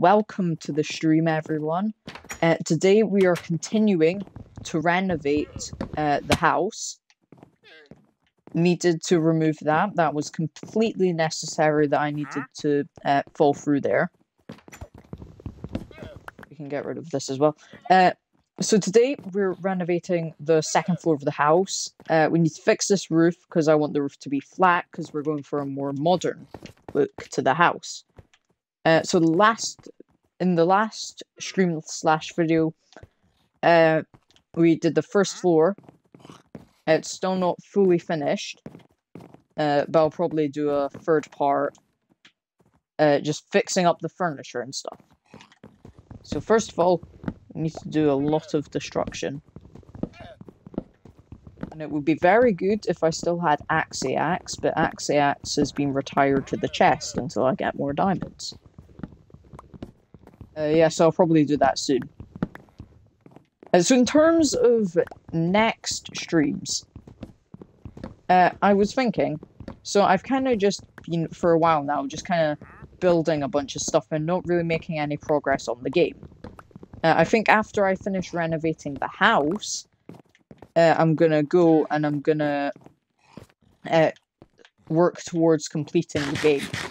welcome to the stream, everyone. Uh, today we are continuing to renovate uh, the house. Needed to remove that. That was completely necessary that I needed to uh, fall through there. We can get rid of this as well. Uh, so today we're renovating the second floor of the house. Uh, we need to fix this roof because I want the roof to be flat because we're going for a more modern look to the house. Uh, so the last in the last stream slash video, uh, we did the first floor. It's still not fully finished, uh, but I'll probably do a third part, uh, just fixing up the furniture and stuff. So first of all, we need to do a lot of destruction. And it would be very good if I still had Axiax, but Axiax has been retired to the chest until I get more diamonds. Uh, yeah, so I'll probably do that soon. Uh, so in terms of next streams, uh, I was thinking, so I've kind of just been, for a while now, just kind of building a bunch of stuff and not really making any progress on the game. Uh, I think after I finish renovating the house, uh, I'm gonna go and I'm gonna uh, work towards completing the game.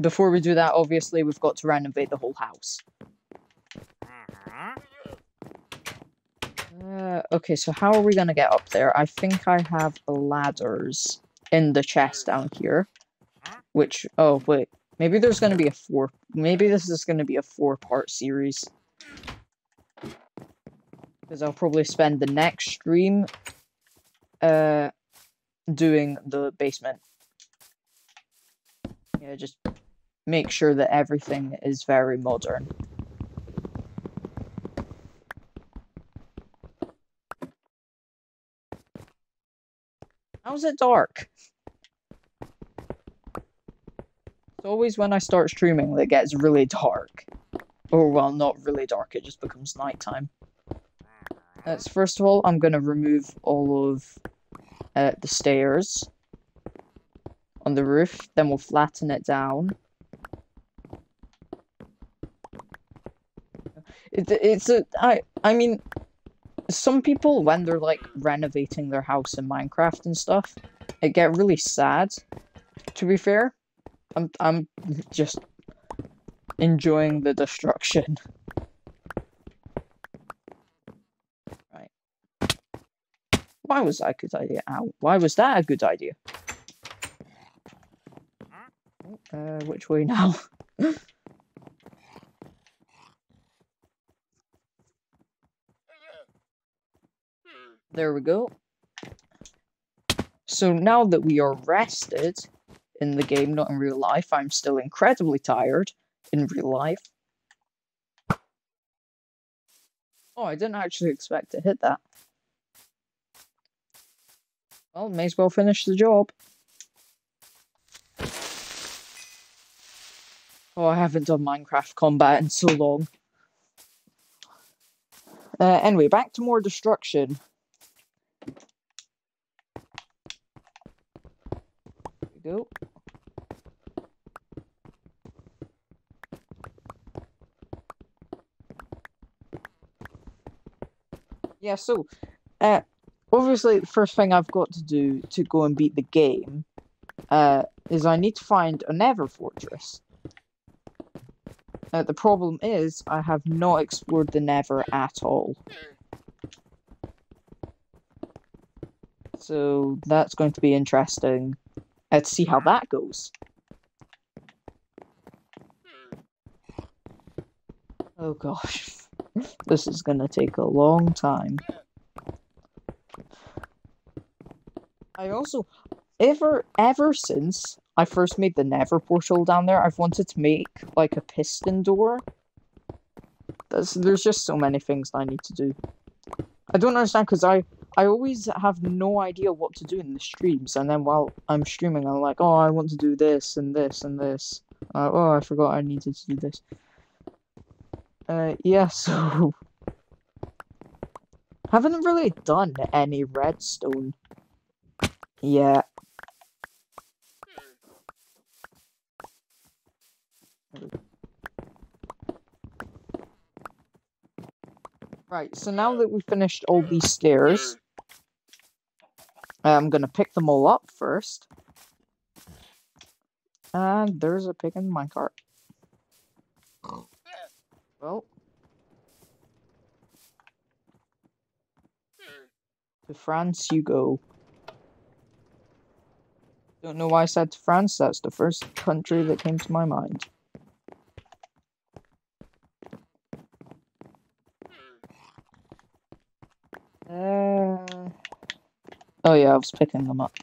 Before we do that, obviously, we've got to renovate the whole house. Uh, okay, so how are we gonna get up there? I think I have ladders in the chest down here. Which, oh, wait. Maybe there's gonna be a four, maybe this is gonna be a four-part series. Because I'll probably spend the next stream, uh, doing the basement. Yeah, just make sure that everything is very modern. How's it dark? It's always when I start streaming that it gets really dark. Or, well, not really dark, it just becomes nighttime. Let's, first of all, I'm gonna remove all of uh, the stairs on the roof, then we'll flatten it down. It, it's a I I mean, some people when they're like renovating their house in Minecraft and stuff, it get really sad. To be fair, I'm I'm just enjoying the destruction. Right. Why was that a good idea? Ow. Why was that a good idea? Uh, which way now? There we go. So now that we are rested in the game, not in real life, I'm still incredibly tired in real life. Oh, I didn't actually expect to hit that. Well, may as well finish the job. Oh, I haven't done Minecraft combat in so long. Uh, anyway, back to more destruction. Go. Yeah, so, uh, obviously the first thing I've got to do to go and beat the game, uh, is I need to find a nether fortress. Uh, the problem is, I have not explored the Nether at all. So, that's going to be interesting. Let's see how that goes. Oh gosh. this is gonna take a long time. I also, ever, ever since I first made the Nether portal down there, I've wanted to make, like, a piston door. There's, there's just so many things I need to do. I don't understand, because I, I always have no idea what to do in the streams, and then while I'm streaming, I'm like, oh, I want to do this and this and this. Uh, oh, I forgot I needed to do this. Uh, yeah, so... Haven't really done any redstone yet. Right, so now that we've finished all these stairs, I'm gonna pick them all up first. And there's a pig in my cart. Well. To France you go. Don't know why I said to France, that's the first country that came to my mind. Uh, was picking them up.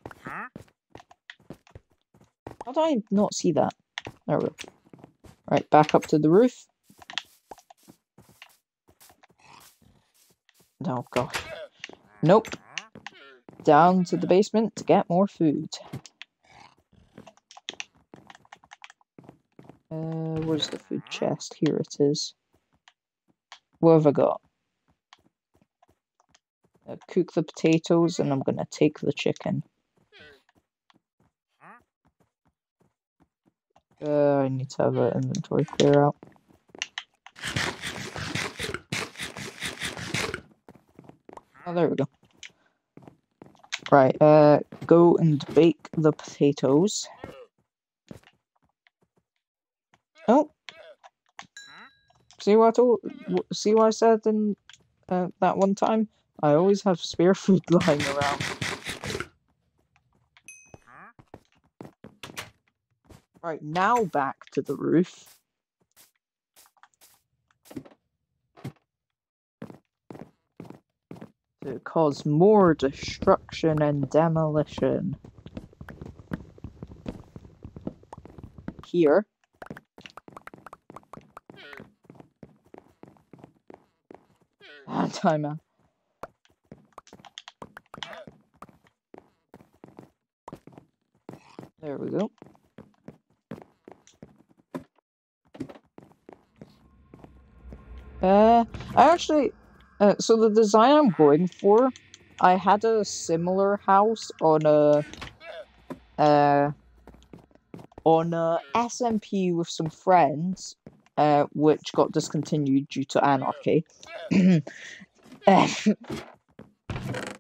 How do I not see that? There we go. Right, back up to the roof. Oh gosh. Nope. Down to the basement to get more food. Uh, where's the food chest? Here it is. What have I got? Cook the potatoes and I'm gonna take the chicken. Uh, I need to have an inventory clear out. Oh, there we go. Right, uh, go and bake the potatoes. Oh. See what I told, see what I said in uh, that one time? I always have spare food lying around. Right, now back to the roof. To cause more destruction and demolition. Here. Ah, There we go. Uh, I actually, uh, so the design I'm going for, I had a similar house on a, uh, on a SMP with some friends, uh, which got discontinued due to anarchy.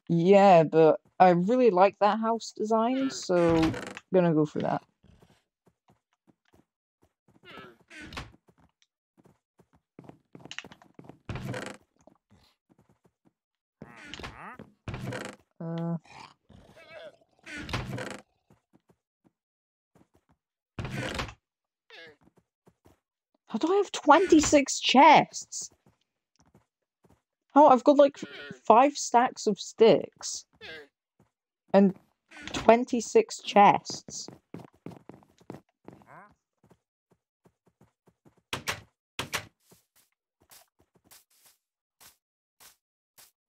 yeah, but I really like that house design, so I'm gonna go for that. Uh, how do I have 26 chests? Oh, I've got like five stacks of sticks and 26 chests.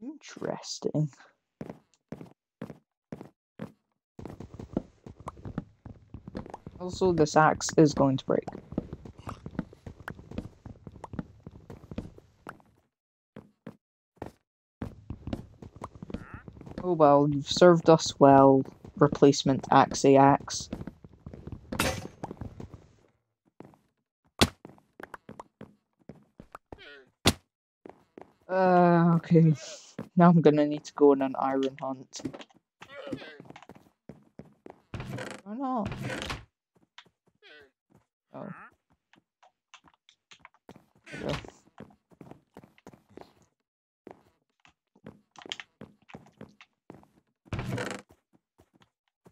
Interesting. Also, this axe is going to break. Oh well, you've served us well, replacement axie axe. Uh, okay. Now I'm gonna need to go on an iron hunt. Why not? Oh. There we go.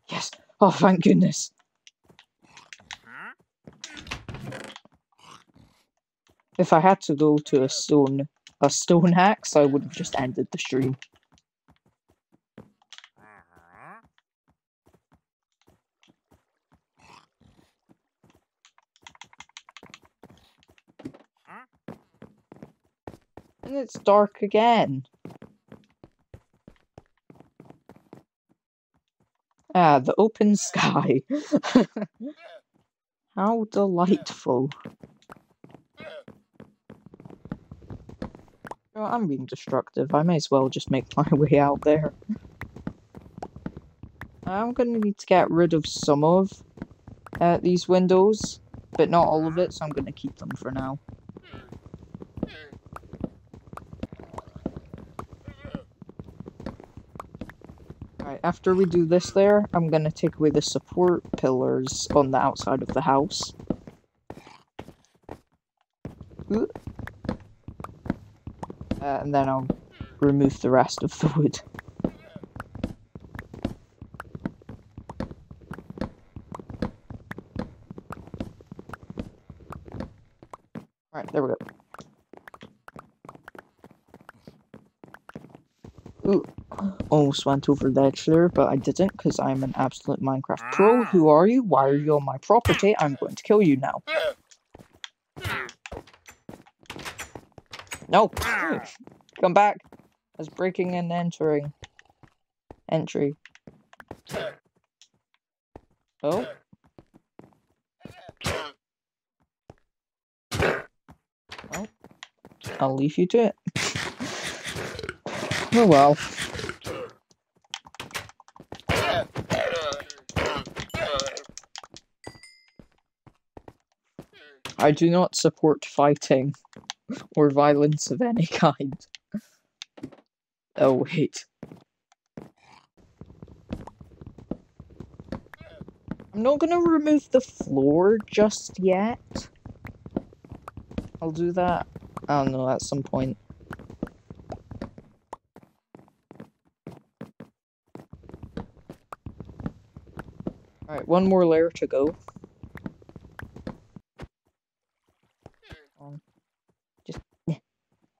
Yes! Oh, thank goodness! If I had to go to a stone, a stone axe, I would have just ended the stream. And it's dark again. The open sky. How delightful. I'm being destructive. I may as well just make my way out there. I'm gonna need to get rid of some of uh, these windows, but not all of it, so I'm gonna keep them for now. Right, after we do this there, I'm gonna take away the support pillars on the outside of the house. Uh, and then I'll remove the rest of the wood. Right, there we go. Ooh, almost went over the edge there, but I didn't because I'm an absolute Minecraft pro. Who are you? Why are you on my property? I'm going to kill you now. No! Come back! That's breaking and entering. Entry. Oh. Well, I'll leave you to it. oh well. I do not support fighting or violence of any kind. Oh, wait. I'm not gonna remove the floor just yet. I'll do that, oh, I don't know, at some point. Alright, one more layer to go. Um, just,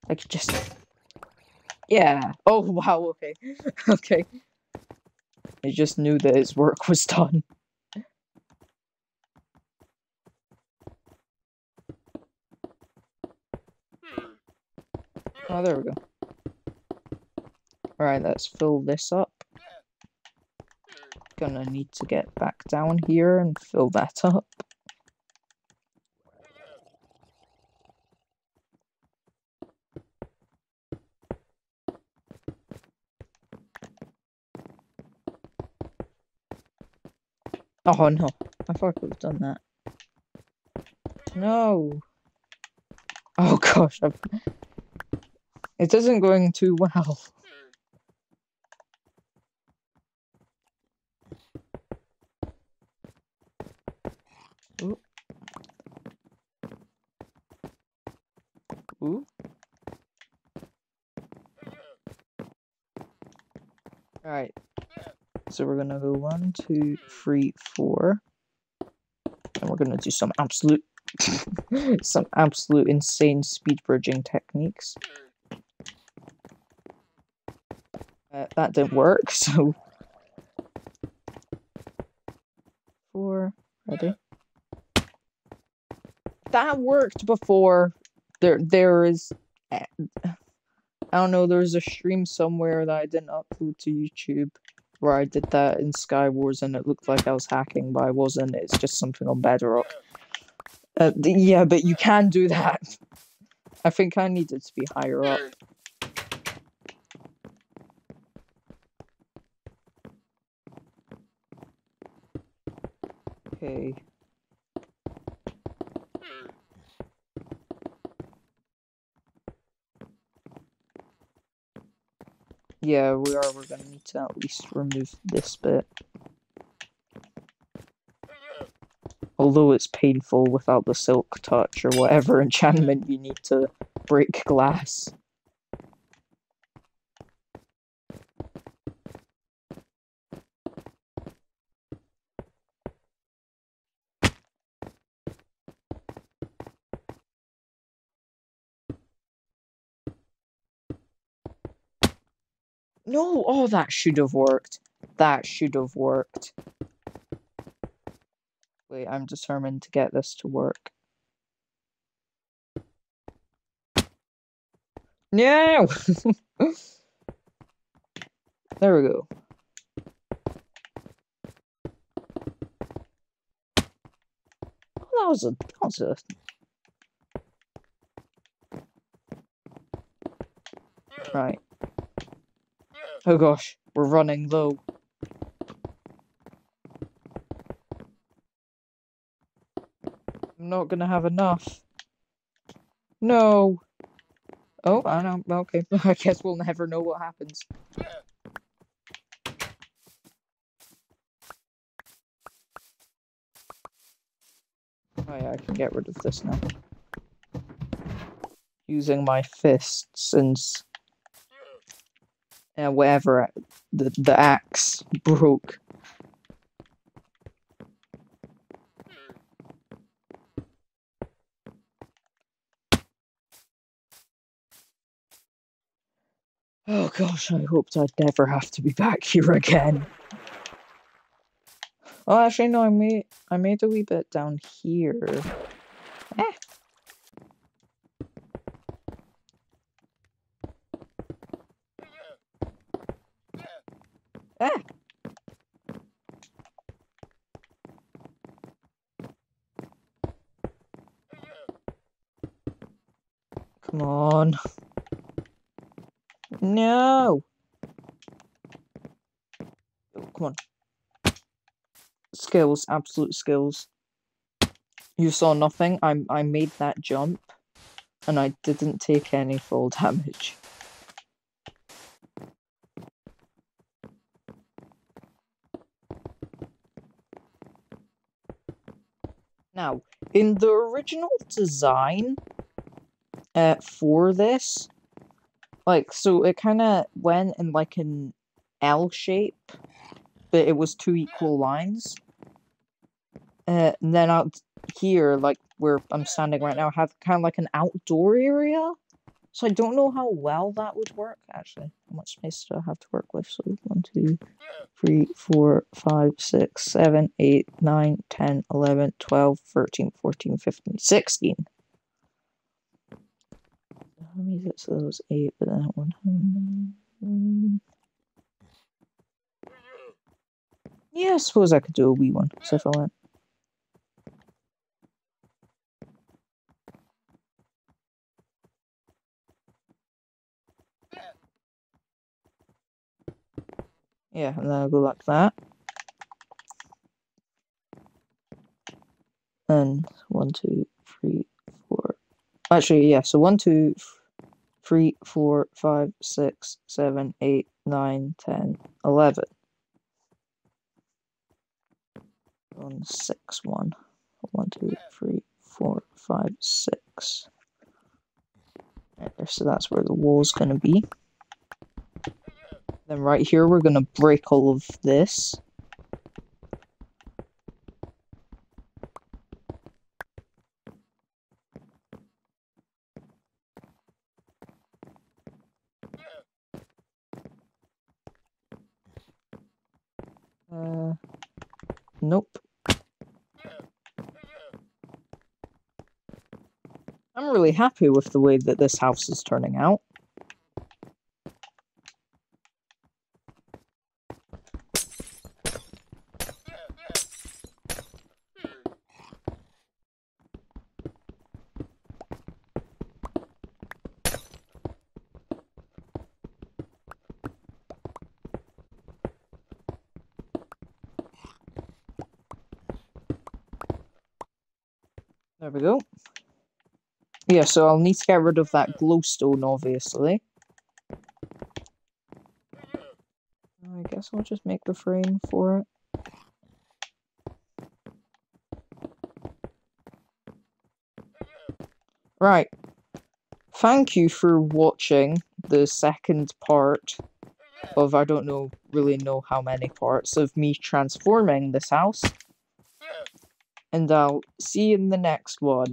like, just, yeah. Oh, wow, okay. okay. I just knew that his work was done. Oh, there we go. Alright, let's fill this up. Gonna need to get back down here and fill that up. Oh no, I thought I could have done that. No. Oh gosh, I've... it isn't going too well. Ooh. Ooh. Alright. So we're gonna go one, two, three, four. And we're gonna do some absolute some absolute insane speed bridging techniques. Uh, that didn't work, so four ready. That worked before. There, there is. I don't know. There's a stream somewhere that I didn't upload to YouTube where I did that in Skywars, and it looked like I was hacking, but I wasn't. It's just something on Bedrock. Uh, yeah, but you can do that. I think I needed to be higher up. Okay. Yeah, we are. We're gonna need to at least remove this bit. Although it's painful without the silk touch or whatever enchantment you need to break glass. No! Oh, that should have worked. That should have worked. Wait, I'm determined to get this to work. No! there we go. Oh, that was a... That was a... Right. Oh gosh, we're running low. I'm not gonna have enough. No! Oh, I know. Okay, I guess we'll never know what happens. Oh yeah, I can get rid of this now. Using my fists since uh, whatever the the axe broke. Oh gosh, I hoped I'd never have to be back here again. Oh, actually, no, I made I made a wee bit down here. Eh. Ah. Come on. No. Oh, come on. Skills, absolute skills. You saw nothing. I I made that jump, and I didn't take any fall damage. Now, in the original design uh, for this, like, so it kind of went in like an L shape, but it was two equal lines. Uh, and then out here, like where I'm standing right now, have kind of like an outdoor area. So I don't know how well that would work, actually. How much space do I have to work with? So 1, 2, 3, 4, 5, 6, 7, 8, 9, 10, 11, 12, 13, 14, 15, 16. How many is it? So that was 8, but that one. Yeah, I suppose I could do a wee one. So if I went. Yeah, and then I'll go like that. And one, two, three, four. Actually, yeah, so one, two, three, four, five, six, seven, eight, nine, ten, eleven. On six, one. One, two, three, four, five, six. Right there, so that's where the wall's gonna be. Then right here, we're to break all of this. Nope. I'm really happy with the way that this house is turning out. There we go. Yeah, so I'll need to get rid of that glowstone, obviously. I guess I'll just make the frame for it. Right. Thank you for watching the second part of I don't know really know how many parts of me transforming this house and I'll see you in the next one.